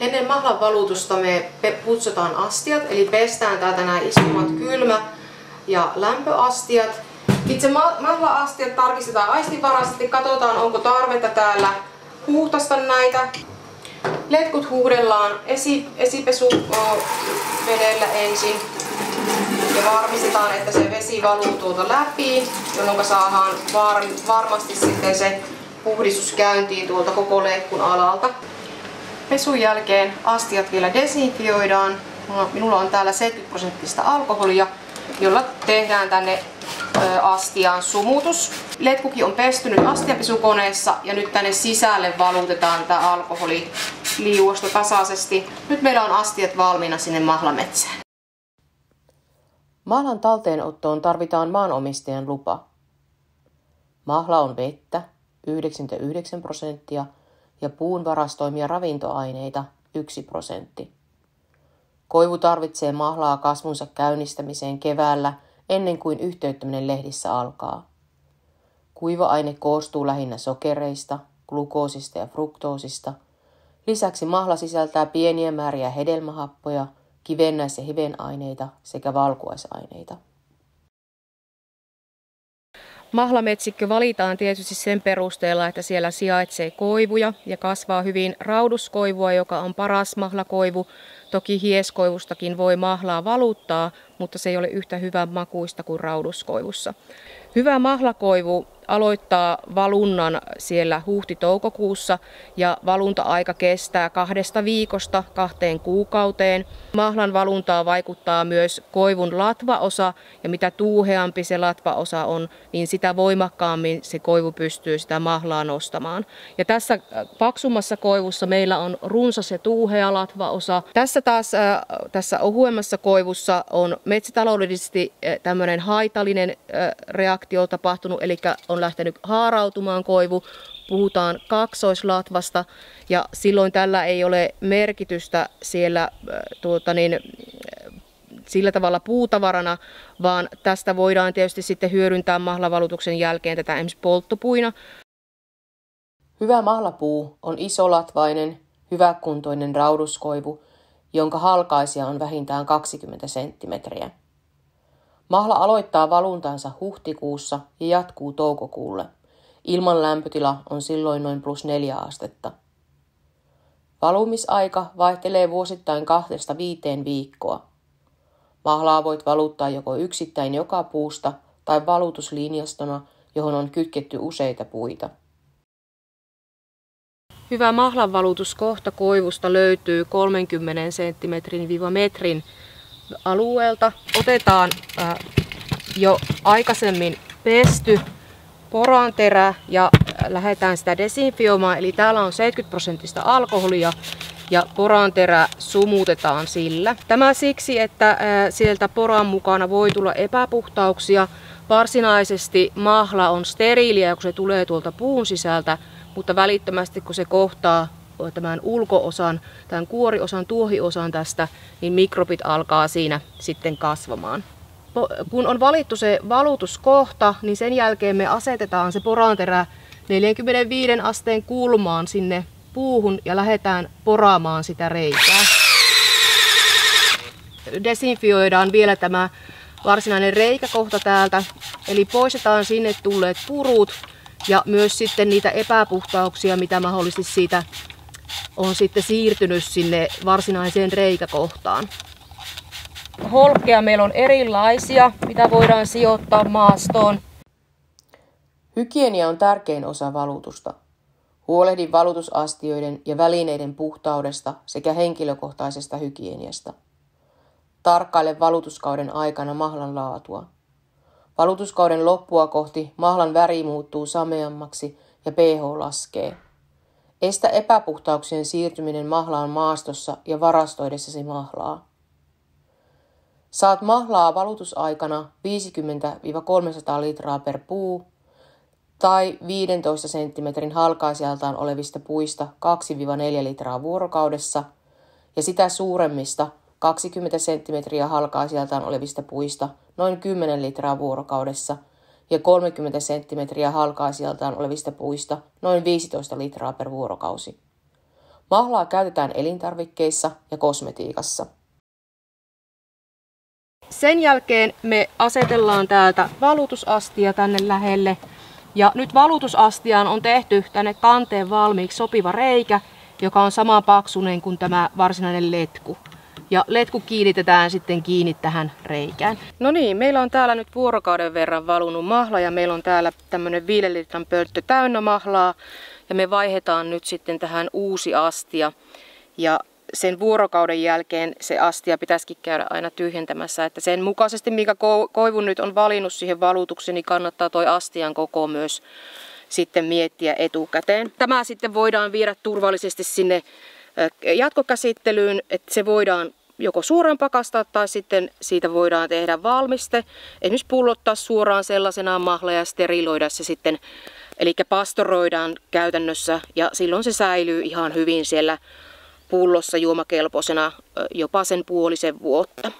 Ennen mahlan valutusta me putsataan astiat, eli pestään täältä nämä isommat kylmä- ja lämpöastiat. Itse mahla-astiat tarkistetaan aistivaraisesti, katsotaan onko tarvetta täällä huuhtasta näitä. Letkut huudellaan esi, esipesu vedellä ensin ja varmistetaan, että se vesi valuu tuolta läpi, jolloin saadaan var, varmasti sitten se puhdistus käyntiin tuolta koko letkun alalta. Pesun jälkeen astiat vielä desinfioidaan. Minulla on täällä 70 prosenttista alkoholia, jolla tehdään tänne astiaan sumutus. Letkukin on pestynyt astiapesukoneessa ja nyt tänne sisälle valutetaan tätä alkoholiliuosta tasaisesti. Nyt meillä on astiat valmiina sinne mahlametsään. Mahlan talteenottoon tarvitaan maanomistajan lupa. Mahla on vettä, 99 prosenttia, ja puun varastoimia ravintoaineita 1 prosentti. Koivu tarvitsee mahlaa kasvunsa käynnistämiseen keväällä ennen kuin yhteyttäminen lehdissä alkaa. Kuiva-aine koostuu lähinnä sokereista, glukoosista ja fruktoosista. Lisäksi mahla sisältää pieniä määriä hedelmähappoja, kivennäis- ja hivenaineita sekä valkuaisaineita. Mahlametsikkö valitaan tietysti sen perusteella, että siellä sijaitsee koivuja ja kasvaa hyvin rauduskoivua, joka on paras mahlakoivu. Toki hieskoivustakin voi mahlaa valuttaa, mutta se ei ole yhtä hyvä makuista kuin rauduskoivussa. Hyvä mahlakoivu aloittaa valunnan siellä huhti-toukokuussa ja valunta-aika kestää kahdesta viikosta kahteen kuukauteen. Mahlan valuntaa vaikuttaa myös koivun latvaosa ja mitä tuuheampi se latvaosa on, niin sitä voimakkaammin se koivu pystyy sitä mahlaa nostamaan. Ja tässä äh, paksummassa koivussa meillä on runsas ja tuuhea latvaosa. Tässä taas äh, tässä ohuemmassa koivussa on metsätaloudellisesti tämmöinen haitallinen reaktio tapahtunut, eli on lähtenyt haarautumaan koivu, puhutaan kaksoislatvasta ja silloin tällä ei ole merkitystä siellä tuota niin, sillä tavalla puutavarana, vaan tästä voidaan tietysti sitten hyödyntää mahlavalutuksen jälkeen tätä esimerkiksi polttopuina. Hyvä mahlapuu on isolatvainen, hyväkuntoinen rauduskoivu, jonka halkaisia on vähintään 20 senttimetriä. Mahla aloittaa valuntansa huhtikuussa ja jatkuu toukokuulle. Ilman lämpötila on silloin noin plus neljä astetta. Valumisaika vaihtelee vuosittain kahdesta viiteen viikkoa. Mahlaa voit valuttaa joko yksittäin joka puusta tai valutuslinjastona, johon on kytketty useita puita. Hyvä mahlanvalutuskohta koivusta löytyy 30 cm-metrin alueelta. Otetaan äh, jo aikaisemmin pesty poranterä ja äh, lähdetään sitä desinfioimaan. Eli täällä on 70 prosenttista alkoholia ja poranterä sumutetaan sillä. Tämä siksi, että äh, sieltä poran mukana voi tulla epäpuhtauksia. Varsinaisesti mahla on steriiliä, kun se tulee tuolta puun sisältä, mutta välittömästi kun se kohtaa tämän ulkoosan, tämän kuoriosan, tuohiosan tästä, niin mikrobit alkaa siinä sitten kasvamaan. Kun on valittu se valutuskohta, niin sen jälkeen me asetetaan se poranterä 45 asteen kulmaan sinne puuhun ja lähdetään poraamaan sitä reikää. Desinfioidaan vielä tämä varsinainen reikäkohta täältä, eli poistetaan sinne tulleet purut ja myös sitten niitä epäpuhtauksia, mitä mahdollisesti siitä on sitten siirtynyt sinne varsinaiseen reikäkohtaan. Holkkeja meillä on erilaisia, mitä voidaan sijoittaa maastoon. Hygienia on tärkein osa valutusta. Huolehdi valutusastioiden ja välineiden puhtaudesta sekä henkilökohtaisesta hygieniasta. Tarkkaile valutuskauden aikana mahlan laatua. Valutuskauden loppua kohti mahlan väri muuttuu sameammaksi ja pH laskee. Estä epäpuhtauksien siirtyminen mahlaan maastossa ja varastoidessasi mahlaa. Saat mahlaa valutusaikana 50-300 litraa per puu tai 15 cm halkaisijaltaan olevista puista 2-4 litraa vuorokaudessa ja sitä suuremmista 20 cm halkaisijaltaan olevista puista noin 10 litraa vuorokaudessa – ja 30 senttimetriä halkaa sieltään olevista puista noin 15 litraa per vuorokausi. Mahlaa käytetään elintarvikkeissa ja kosmetiikassa. Sen jälkeen me asetellaan täältä valutusastia tänne lähelle. Ja nyt valutusastiaan on tehty tänne kanteen valmiiksi sopiva reikä, joka on sama paksunen kuin tämä varsinainen letku. Ja letku kiinnitetään sitten kiinni tähän reikään. No niin, meillä on täällä nyt vuorokauden verran valunut mahla ja meillä on täällä tämmönen 5 litran pölttö täynnä mahlaa. Ja me vaihdetaan nyt sitten tähän uusi astia. Ja sen vuorokauden jälkeen se astia pitäisikin käydä aina tyhjentämässä. Että sen mukaisesti, mikä koivu nyt on valinnut siihen valutukseen, niin kannattaa toi astian koko myös sitten miettiä etukäteen. Tämä sitten voidaan viedä turvallisesti sinne jatkokäsittelyyn, että se voidaan joko suoraan pakastaa tai sitten siitä voidaan tehdä valmiste. Esimerkiksi pullottaa suoraan sellaisenaan mahla ja steriloida se sitten, eli pastoroidaan käytännössä ja silloin se säilyy ihan hyvin siellä pullossa juomakelpoisena jopa sen puolisen vuotta.